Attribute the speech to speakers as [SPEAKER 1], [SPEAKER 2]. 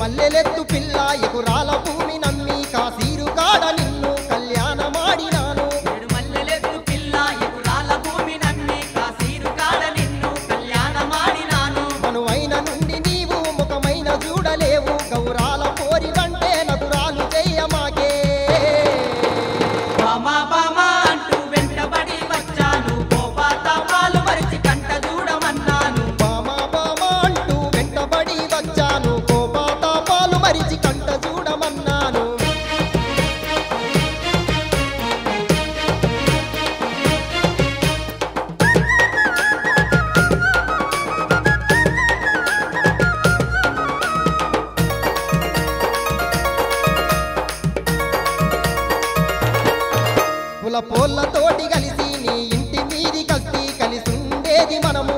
[SPEAKER 1] మల్లెలెత్తు పిల్ల ఎగురాల భూమి నమ్మి కాసీరు కాడ నిన్ను కళ్యాణ
[SPEAKER 2] మాడినాను మల్లెలెత్తు పిల్ల ఎగురాల భూమి నమ్మి కాసీరు కాడ నిన్ను కళ్యాణ మాడినాను
[SPEAKER 1] మనువైన నుండి నీవు ముఖమైన చూడలేవు. గౌరా పూల తోటి కలిసి నీ ఇంటి మీది కత్తి కలిసి ఉండేది మనము.